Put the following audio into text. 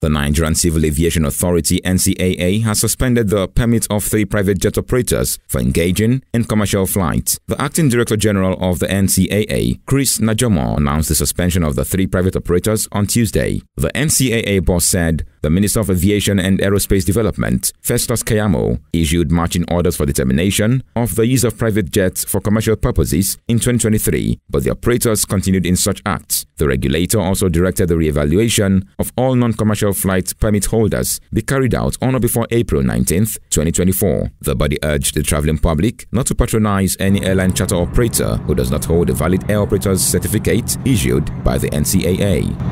The Nigerian Civil Aviation Authority NCAA has suspended the permit of three private jet operators for engaging in commercial flights. The acting director general of the NCAA, Chris Najomo, announced the suspension of the three private operators on Tuesday. The NCAA boss said the Minister of Aviation and Aerospace Development, Festus Keyamo, issued marching orders for determination of the use of private jets for commercial purposes in 2023, but the operators continued in such acts. The regulator also directed the re-evaluation of all non-commercial flight permit holders be carried out on or before April 19, 2024. The body urged the traveling public not to patronize any airline charter operator who does not hold a valid air operator's certificate issued by the NCAA.